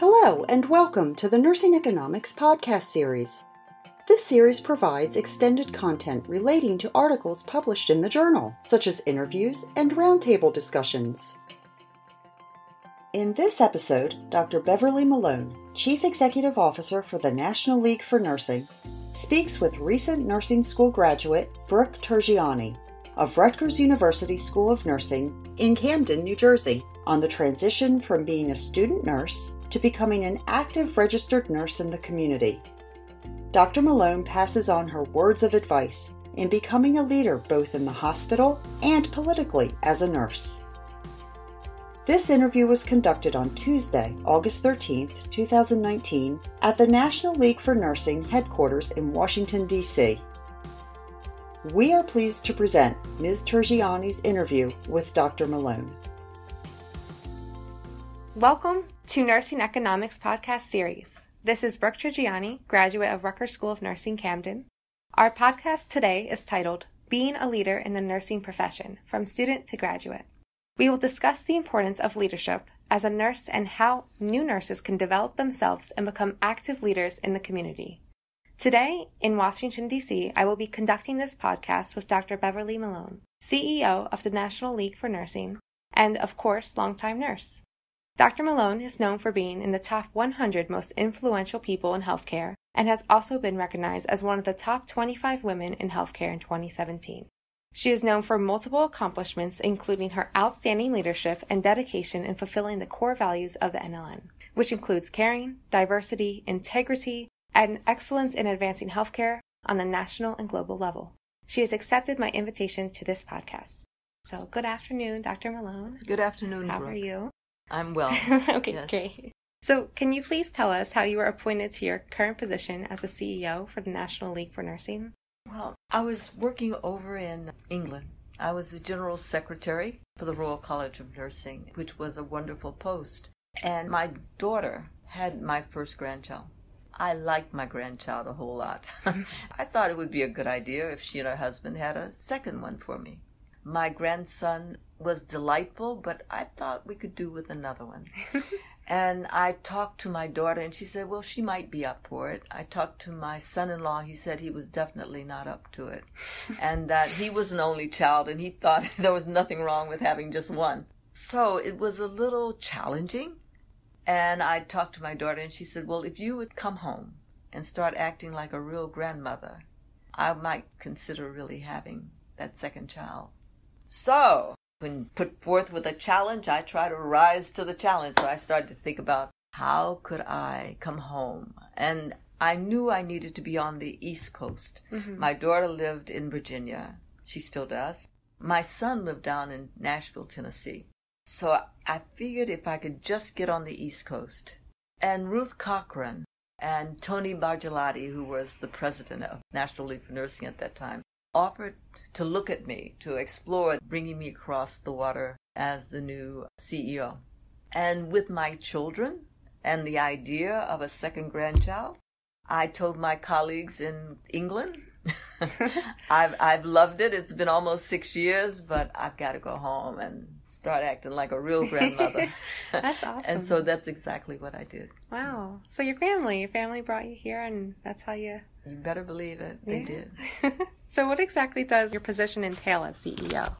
Hello, and welcome to the Nursing Economics podcast series. This series provides extended content relating to articles published in the journal, such as interviews and roundtable discussions. In this episode, Dr. Beverly Malone, Chief Executive Officer for the National League for Nursing, speaks with recent nursing school graduate Brooke Trigiani of Rutgers University School of Nursing in Camden, New Jersey, on the transition from being a student nurse to becoming an active registered nurse in the community. Dr. Malone passes on her words of advice in becoming a leader both in the hospital and politically as a nurse. This interview was conducted on Tuesday, August 13, 2019, at the National League for Nursing headquarters in Washington, D.C. We are pleased to present Ms. Trigiani's interview with Dr. Malone. Welcome to Nursing Economics podcast series. This is Brooke Trigiani, graduate of Rutgers School of Nursing Camden. Our podcast today is titled Being a Leader in the Nursing Profession from Student to Graduate. We will discuss the importance of leadership as a nurse and how new nurses can develop themselves and become active leaders in the community. Today, in Washington, D.C., I will be conducting this podcast with Dr. Beverly Malone, CEO of the National League for Nursing, and, of course, longtime nurse. Dr. Malone is known for being in the top 100 most influential people in healthcare and has also been recognized as one of the top 25 women in healthcare in 2017. She is known for multiple accomplishments, including her outstanding leadership and dedication in fulfilling the core values of the NLN, which includes caring, diversity, integrity, and excellence in advancing healthcare on the national and global level. She has accepted my invitation to this podcast. So, good afternoon, Dr. Malone. Good afternoon. How Brooke. are you? I'm well. okay, Yes. great. So, can you please tell us how you were appointed to your current position as the CEO for the National League for Nursing? Well, I was working over in England. I was the general secretary for the Royal College of Nursing, which was a wonderful post. And my daughter had my first grandchild. I liked my grandchild a whole lot. I thought it would be a good idea if she and her husband had a second one for me. My grandson was delightful, but I thought we could do with another one. And I talked to my daughter, and she said, well, she might be up for it. I talked to my son in law. He said he was definitely not up to it. and that he was an only child, and he thought there was nothing wrong with having just one. So it was a little challenging. And I talked to my daughter, and she said, well, if you would come home and start acting like a real grandmother, I might consider really having that second child. So, when put forth with a challenge, I try to rise to the challenge. So I started to think about how could I come home? And I knew I needed to be on the East Coast. Mm-hmm. My daughter lived in Virginia. She still does. My son lived down in Nashville, Tennessee. So I figured if I could just get on the East Coast. And Ruth Corcoran and Toni Bargagliotti, who was the president of National League for Nursing at that time, offered to look at me, to explore bringing me across the water as the new CEO. And with my children and the idea of a second grandchild, I told my colleagues in England, I've, I've loved it. It's been almost six years, but I've got to go home and start acting like a real grandmother. That's awesome. and so that's exactly what I did. Wow. So, your family, your family brought you here, and that's how you. You better believe it. They Yeah. did. so, what exactly does your position entail as CEO?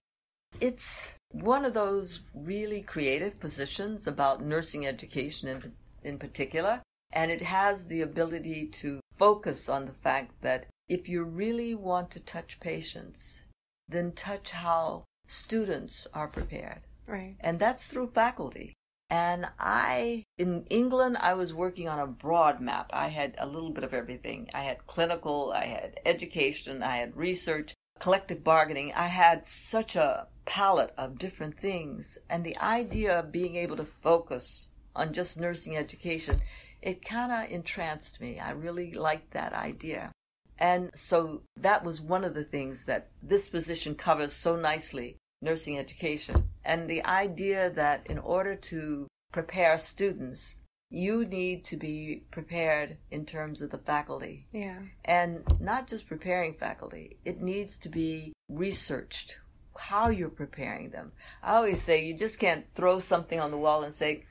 It's one of those really creative positions about nursing education in, in particular, and it has the ability to focus on the fact that if you really want to touch patients, then touch how students are prepared. Right. And that's through faculty. And I, in England, I was working on a broad map. I had a little bit of everything. I had clinical, I had education, I had research, collective bargaining. I had such a palette of different things. And the idea of being able to focus on just nursing education, it kind of entranced me. I really liked that idea. And so that was one of the things that this position covers so nicely nursing education. And the idea that in order to prepare students, you need to be prepared in terms of the faculty. Yeah. And not just preparing faculty, it needs to be researched how you're preparing them. I always say you just can't throw something on the wall and say,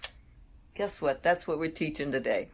guess what? That's what we're teaching today.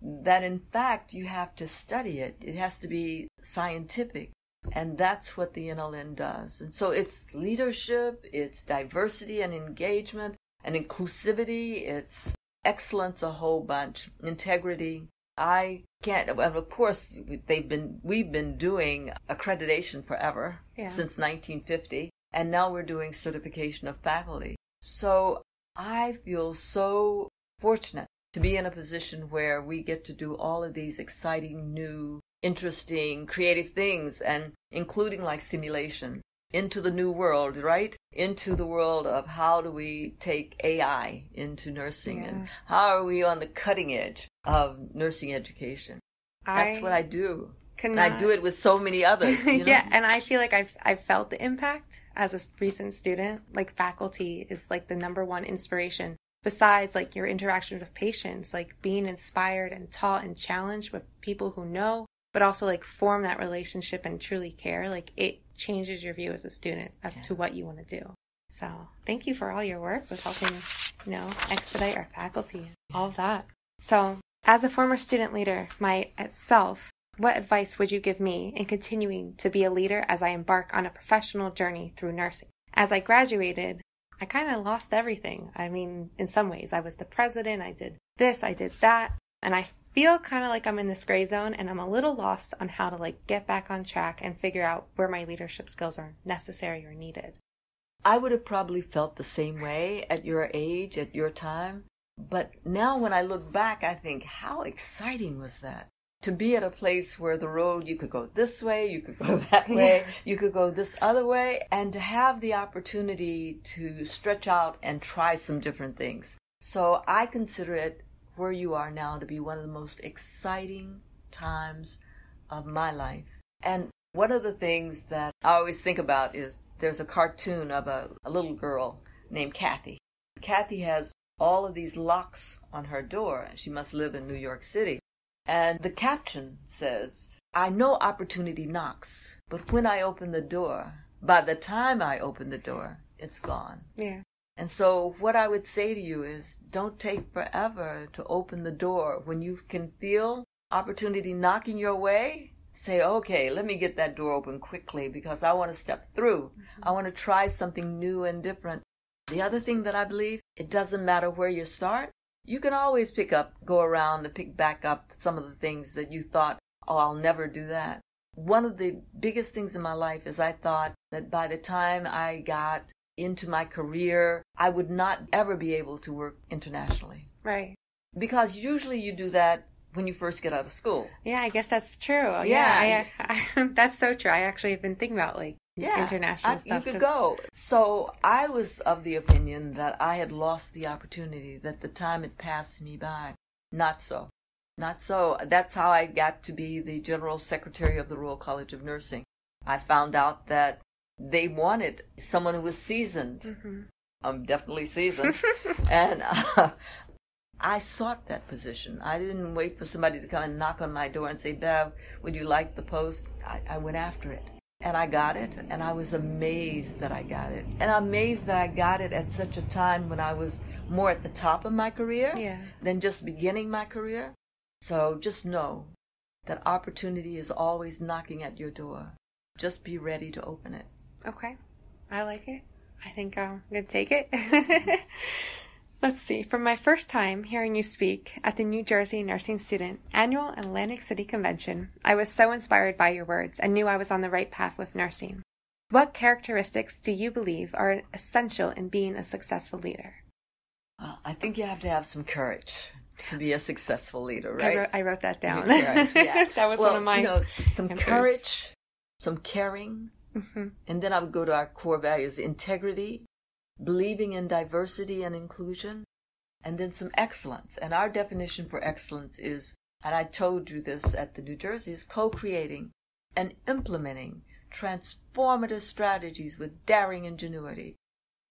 That in fact, you have to study it. It has to be scientific. And that's what the NLN does. And so it's leadership, it's diversity and engagement and inclusivity, it's excellence a whole bunch, integrity. I can't, well, of course, they've been, we've been doing accreditation forever, yeah. since 1950, and now we're doing certification of faculty. So I feel so fortunate to be in a position where we get to do all of these exciting, new, interesting, creative things, and including like simulation into the new world, right? Into the world of how do we take AI into nursing yeah. and how are we on the cutting edge of nursing education? That's what I do. Cannot... And I do it with so many others. You know? yeah, and I feel like I've I've felt the impact as a recent student. Like faculty is like the number one inspiration besides like your interaction with patients, like being inspired and taught and challenged with people who know, but also like form that relationship and truly care. Like it changes your view as a student as yeah. to what you want to do. So thank you for all your work with helping, you know, expedite our faculty and all that. So as a former student leader myself, what advice would you give me in continuing to be a leader as I embark on a professional journey through nursing? As I graduated, I kind of lost everything. I mean, in some ways, I was the president, I did this, I did that, and I feel kind of like I'm in this gray zone and I'm a little lost on how to like get back on track and figure out where my leadership skills are necessary or needed. I would have probably felt the same way at your age, at your time. But now when I look back, I think, how exciting was that? To be at a place where the road, you could go this way, you could go that way, you could go this other way, and to have the opportunity to stretch out and try some different things. So I consider it where you are now to be one of the most exciting times of my life. And one of the things that I always think about is there's a cartoon of a, a little girl named Kathy. Kathy has all of these locks on her door. And she must live in New York City. And the caption says, I know opportunity knocks, but when I open the door, by the time I open the door, it's gone. Yeah. And so, what I would say to you is don't take forever to open the door. When you can feel opportunity knocking your way, say, okay, let me get that door open quickly because I want to step through. Mm-hmm. I want to try something new and different. The other thing that I believe, it doesn't matter where you start. You can always pick up, go around and pick back up some of the things that you thought, oh, I'll never do that. One of the biggest things in my life is I thought that by the time I got into my career, I would not ever be able to work internationally. Right. Because usually you do that when you first get out of school. Yeah, I guess that's true. Yeah, yeah I, I, that's so true. I actually have been thinking about like yeah, international I, stuff. You could go. So I was of the opinion that I had lost the opportunity, that the time had passed me by. Not so. Not so. That's how I got to be the General Secretary of the Royal College of Nursing. I found out that they wanted someone who was seasoned. Mm-hmm. I'm definitely seasoned. and uh, I sought that position. I didn't wait for somebody to come and knock on my door and say, Bev, would you like the post? I, I went after it. And I got it, and I was amazed that I got it. And amazed that I got it at such a time when I was more at the top of my career yeah. than just beginning my career. So just know that opportunity is always knocking at your door. Just be ready to open it. Okay. I like it. I think I'm going to take it. Let's see. From my first time hearing you speak at the New Jersey Nursing Student Annual Atlantic City Convention, I was so inspired by your words and knew I was on the right path with nursing. What characteristics do you believe are essential in being a successful leader? Well, I think you have to have some courage to be a successful leader, right? I wrote, I wrote that down. yeah. that was well, one of my you know, some answers. courage, some caring, Mm-hmm. And then I would go to our core values integrity, believing in diversity and inclusion, and then some excellence. And our definition for excellence is, and I told you this at the New Jersey, is co creating and implementing transformative strategies with daring ingenuity.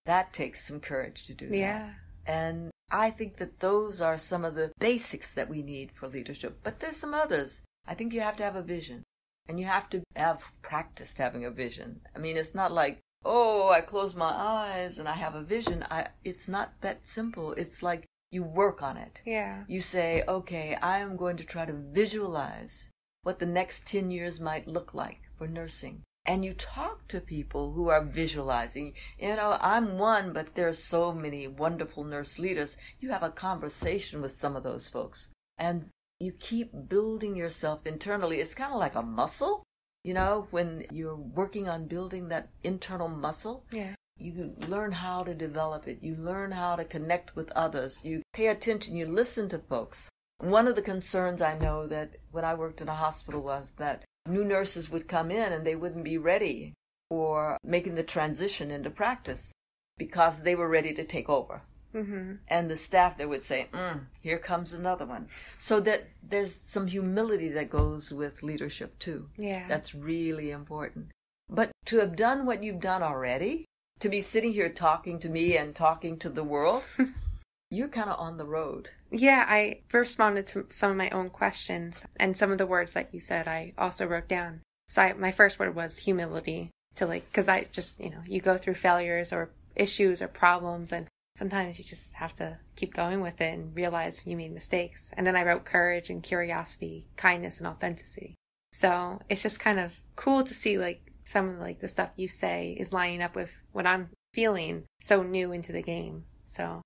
That takes some courage to do yeah. that. And I think that those are some of the basics that we need for leadership. But there's some others. I think you have to have a vision. And you have to have practiced having a vision. I mean, it's not like, oh, I close my eyes and I have a vision. I, it's not that simple. It's like You work on it. Yeah. You say, okay, I am going to try to visualize what the next 10 years might look like for nursing. And you talk to people who are visualizing. You know, I'm one, but there's so many wonderful nurse leaders. You have a conversation with some of those folks. And you keep building yourself internally. It's kind of like a muscle. You know, when you're working on building that internal muscle, Yeah. you learn how to develop it. You learn how to connect with others. You pay attention. You listen to folks. One of the concerns I know that when I worked in a hospital was that new nurses would come in and they wouldn't be ready for making the transition into practice because they were ready to take over. Mm-hmm. And the staff there would say, mm, here comes another one. So that there's some humility that goes with leadership too. Yeah. That's really important. But to have done what you've done already, to be sitting here talking to me and talking to the world, you're kind of on the road. Yeah, I responded to some of my own questions and some of the words that you said I also wrote down. So I, my first word was humility to like, cause I just, you know, you go through failures or issues or problems and sometimes you just have to keep going with it and realize you made mistakes. And then I wrote courage and curiosity, kindness and authenticity. So it's just kind of cool to see like some of like the stuff you say is lining up with what I'm feeling so new into the game. So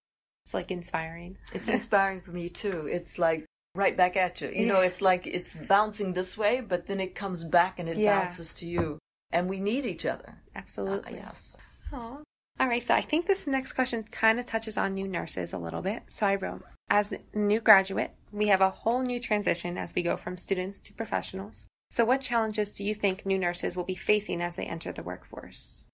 it's like inspiring. It's inspiring for me too. It's like right back at you. You know, it's like it's bouncing this way, but then it comes back and it Yeah. bounces to you. And we need each other. Absolutely. Uh, yes. Aw. All right, so I think this next question kind of touches on new nurses a little bit. So I wrote, as a new graduate, we have a whole new transition as we go from students to professionals. So what challenges do you think new nurses will be facing as they enter the workforce?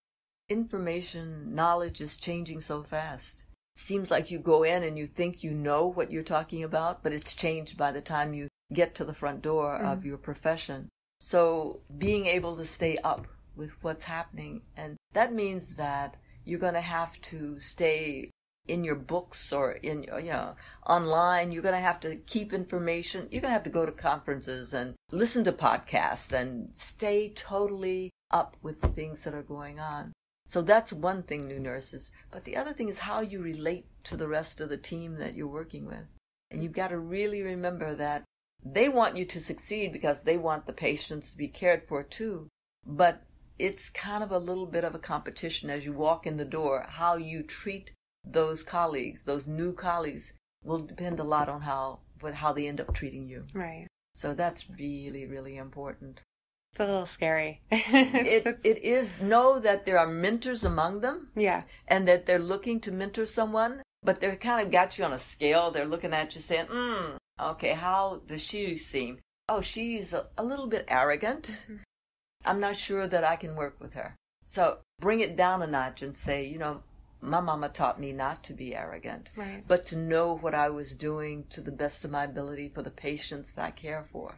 Information, knowledge is changing so fast. It seems like you go in and you think you know what you're talking about, but it's changed by the time you get to the front door of mm-hmm. your profession. So being able to stay up with what's happening, and that means that you're going to have to stay in your books or in you know online. You're going to have to keep information. You're going to have to go to conferences and listen to podcasts and stay totally up with the things that are going on. So that's one thing new nurses. But the other thing is how you relate to the rest of the team that you're working with. And you've got to really remember that they want you to succeed because they want the patients to be cared for too. But it's kind of a little bit of a competition as you walk in the door how you treat those colleagues those new colleagues will depend a lot on how what how they end up treating you Right. so that's really really important It's a little scary. it, It's- it is know that there are mentors among them yeah. and that they're looking to mentor someone but they're kind of got you on a scale they're looking at you saying mm, okay how does she seem oh she's a, a little bit arrogant i'm not sure that i can work with her so bring it down a notch and say you know my mama taught me not to be arrogant Right. but to know what i was doing to the best of my ability for the patients that i care for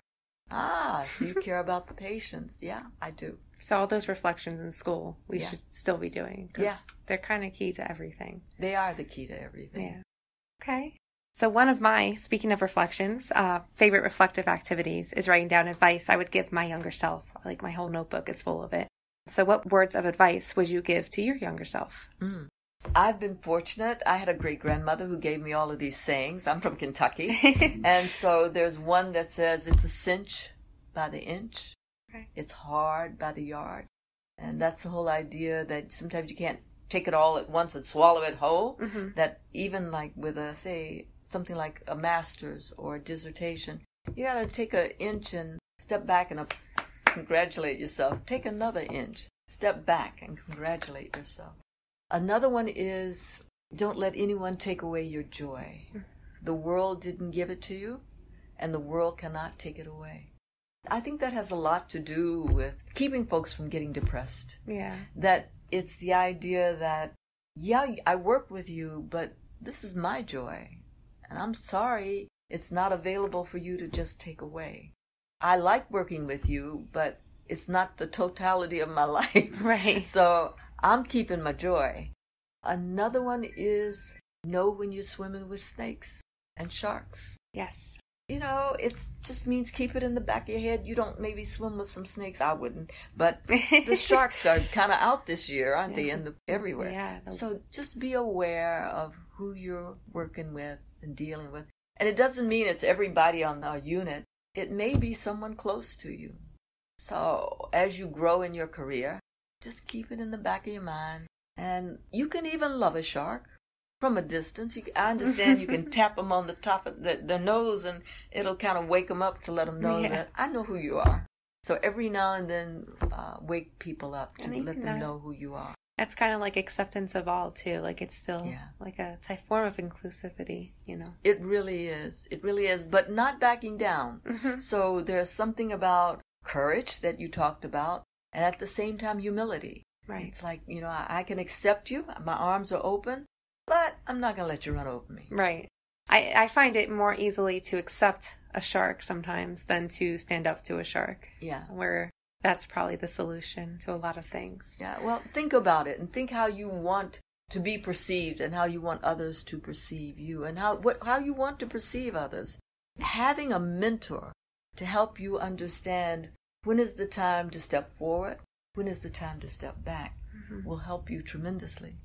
ah so you care about the patients yeah i do So all those reflections in school we Yeah. should still be doing. Yeah. They're kind of key to everything. they are the key to everything Yeah. Okay. So one of my, speaking of reflections, uh, favorite reflective activities is writing down advice I would give my younger self. Like my whole notebook is full of it. So what words of advice would you give to your younger self? Mm. I've been fortunate. I had a great grandmother who gave me all of these sayings. I'm from Kentucky. and so there's one that says, It's a cinch by the inch, Right. it's hard by the yard. And that's the whole idea that sometimes you can't take it all at once and swallow it whole. Mhm. That even like with a, say, something like a master's or a dissertation, you got to take an inch and step back and uh, congratulate yourself. Take another inch, step back and congratulate yourself. Another one is don't let anyone take away your joy. The world didn't give it to you, and the world cannot take it away. I think that has a lot to do with keeping folks from getting depressed. Yeah. That it's the idea that, yeah, I work with you, but this is my joy. And I'm sorry it's not available for you to just take away. I like working with you, but it's not the totality of my life. Right. So I'm keeping my joy. Another one is know when you're swimming with snakes and sharks. Yes. You know, it just means keep it in the back of your head. You don't maybe swim with some snakes. I wouldn't. But the sharks are kind of out this year, aren't they? In the everywhere. Yeah, So just be aware of who you're working with and dealing with. And it doesn't mean it's everybody on our unit. It may be someone close to you. So as you grow in your career, just keep it in the back of your mind. And you can even love a shark from a distance. You, I understand you can tap them on the top of the, their nose and it'll kind of wake them up to let them know Yeah. that I know who you are. So every now and then, uh, wake people up to let them know who you are. That's kind of like acceptance of all too. Like it's still Yeah. like a type form of inclusivity, you know. It really is. It really is. But not backing down. hmm So there's something about courage that you talked about, and at the same time, humility. Right. It's like, you know, I, I can accept you, my arms are open, but I'm not going to let you run over me. Right. I I find it more easily to accept a shark sometimes than to stand up to a shark. Yeah. Where that's probably the solution to a lot of things. Yeah. Well, think about it and think how you want to be perceived and how you want others to perceive you and how what how you want to perceive others. Having a mentor to help you understand when is the time to step forward, when is the time to step back Mhm. will help you tremendously.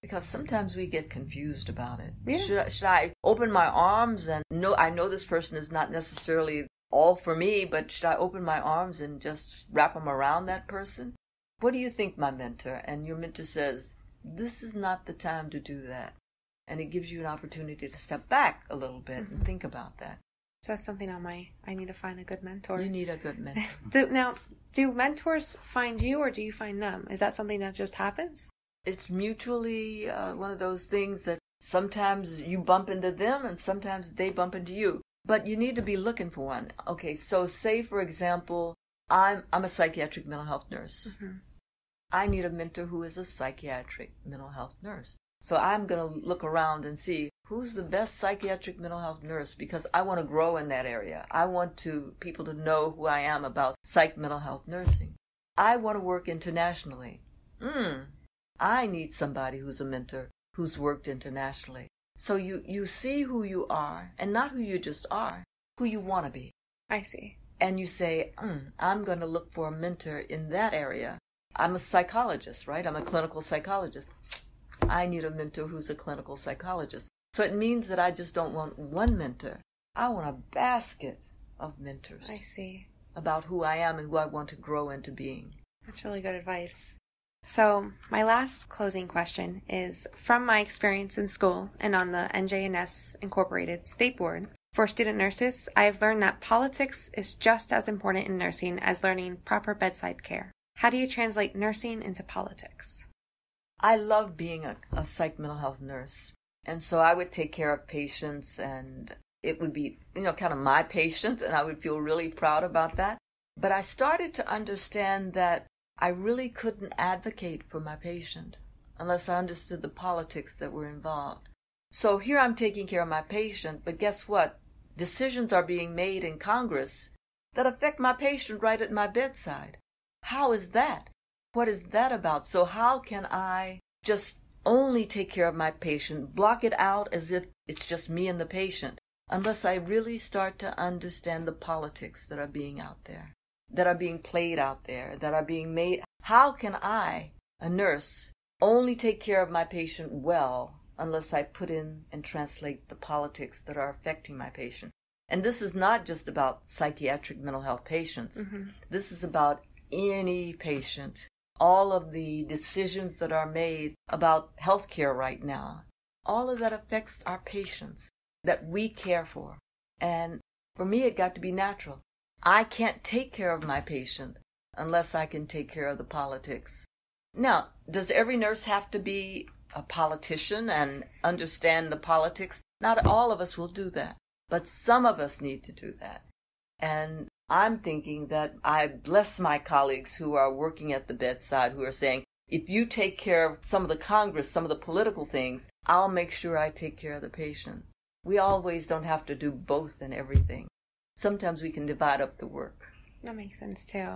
Because sometimes we get confused about it. Yeah. Should I, should I open my arms and know I know this person is not necessarily all for me, but should I open my arms and just wrap them around that person? What do you think, my mentor? And your mentor says, this is not the time to do that. And it gives you an opportunity to step back a little bit and Mhm. think about that. So that's something on my I need to find a good mentor. You need a good mentor. do, now, do mentors find you or do you find them? Is that something that just happens? it's mutually uh, one of those things that sometimes you bump into them and sometimes they bump into you but you need to be looking for one okay so say for example i'm i'm a psychiatric mental health nurse Mhm. i need a mentor who is a psychiatric mental health nurse so i'm going to look around and see who's the best psychiatric mental health nurse because i want to grow in that area i want to people to know who i am about psych mental health nursing i want to work internationally Hmm. I need somebody who's a mentor who's worked internationally. So you, you see who you are and not who you just are, who you want to be. I see. And you say, mm, I'm going to look for a mentor in that area. I'm a psychologist, right? I'm a clinical psychologist. I need a mentor who's a clinical psychologist. So it means that I just don't want one mentor. I want a basket of mentors I see. about who I am and who I want to grow into being. That's really good advice. So, my last closing question is from my experience in school and on the NJNS Incorporated State Board. For student nurses, I have learned that politics is just as important in nursing as learning proper bedside care. How do you translate nursing into politics? I love being a, a psych mental health nurse. And so I would take care of patients and it would be, you know, kind of my patient and I would feel really proud about that. But I started to understand that I really couldn't advocate for my patient unless I understood the politics that were involved. So here I'm taking care of my patient, but guess what? Decisions are being made in Congress that affect my patient right at my bedside. How is that? What is that about? So how can I just only take care of my patient, block it out as if it's just me and the patient, unless I really start to understand the politics that are being out there, that are being played out there, that are being made? How can I, a nurse, only take care of my patient well unless I put in and translate the politics that are affecting my patient? And this is not just about psychiatric mental health patients. Mm-hmm. This is about any patient. All of the decisions that are made about healthcare right now, all of that affects our patients that we care for. And for me, it got to be natural. I can't take care of my patient unless I can take care of the politics. Now, does every nurse have to be a politician and understand the politics? Not all of us will do that, but some of us need to do that. And I'm thinking that I bless my colleagues who are working at the bedside who are saying, if you take care of some of the Congress, some of the political things, I'll make sure I take care of the patient. We always don't have to do both and everything. Sometimes we can divide up the work. That makes sense too.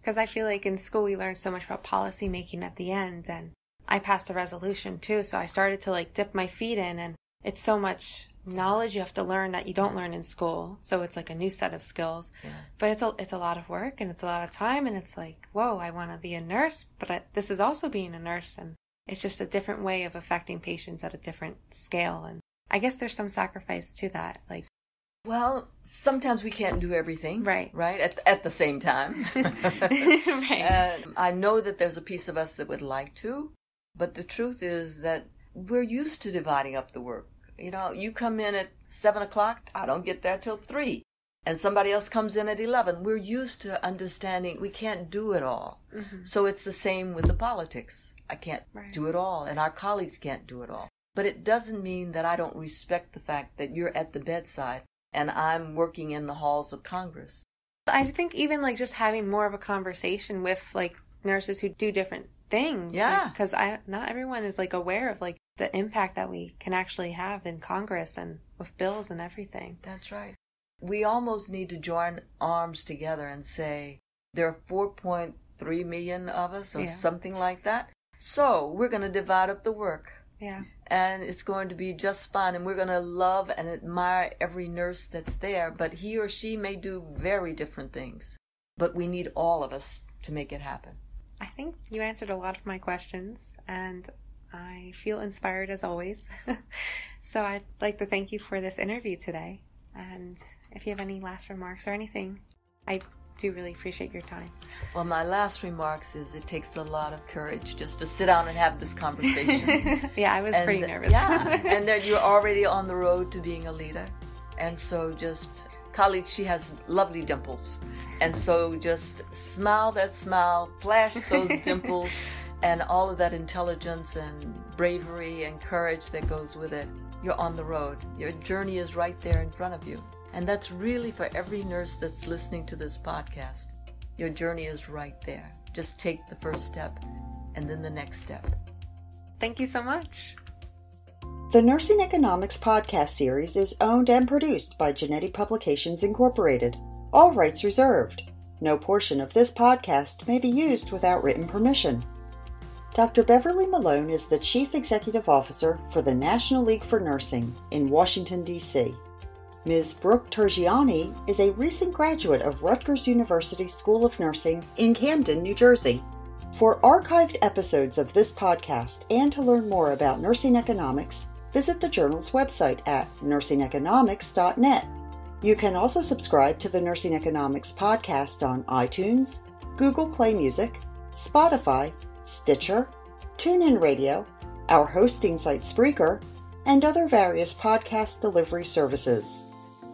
Because I feel like in school we learned so much about policy making at the end, and I passed a resolution too, so I started to like dip my feet in, and it's so much knowledge you have to learn that you don't learn in school. So it's like a new set of skills, Yeah. but it's a it's a lot of work and it's a lot of time, and it's like whoa, I want to be a nurse, but I, this is also being a nurse, and it's just a different way of affecting patients at a different scale, and I guess there's some sacrifice to that. Like, well, sometimes we can't do everything. Right. Right? At, at the same time. right. And I know that there's a piece of us that would like to, but the truth is that we're used to dividing up the work. You know, you come in at seven o'clock, I don't get there till three. And somebody else comes in at 11. We're used to understanding we can't do it all. Mhm. So it's the same with the politics. I can't Right. do it all, and our colleagues can't do it all. But it doesn't mean that I don't respect the fact that you're at the bedside and I'm working in the halls of Congress. I think even like just having more of a conversation with like nurses who do different things. Yeah. Because I not everyone is like aware of like the impact that we can actually have in Congress and with bills and everything. That's right. We almost need to join arms together and say there are 4.3 million of us or Yeah. something like that. So we're going to divide up the work Yeah. And it's going to be just fine and we're going to love and admire every nurse that's there, but he or she may do very different things. But we need all of us to make it happen. I think you answered a lot of my questions and I feel inspired as always. so I'd like to thank you for this interview today. And if you have any last remarks or anything, I do really appreciate your time. Well, my last remarks is it takes a lot of courage just to sit down and have this conversation. yeah, I was and pretty nervous. Yeah, and that you're already on the road to being a leader. And so just, colleagues, she has lovely dimples. And so just smile that smile, flash those dimples, and all of that intelligence and bravery and courage that goes with it. You're on the road. Your journey is right there in front of you. And that's really for every nurse that's listening to this podcast. Your journey is right there. Just take the first step and then the next step. Thank you so much. The Nursing Economics podcast series is owned and produced by Jannetti Publications Incorporated. All rights reserved. No portion of this podcast may be used without written permission. Dr. Beverly Malone is the Chief Executive Officer for the National League for Nursing in Washington, D.C. Ms. Brooke Trigiani is a recent graduate of Rutgers University School of Nursing in Camden, New Jersey. For archived episodes of this podcast and to learn more about nursing economics, visit the journal's website at nursingeconomics.net. You can also subscribe to the Nursing Economics podcast on iTunes, Google Play Music, Spotify, Stitcher, TuneIn Radio, our hosting site Spreaker, and other various podcast delivery services.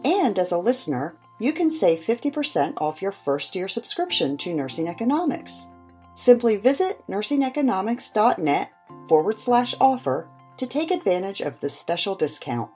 And as a listener, you can save 50% off your first year subscription to Nursing Economics. Simply visit nursingeconomics.net forward slash offer to take advantage of this special discount.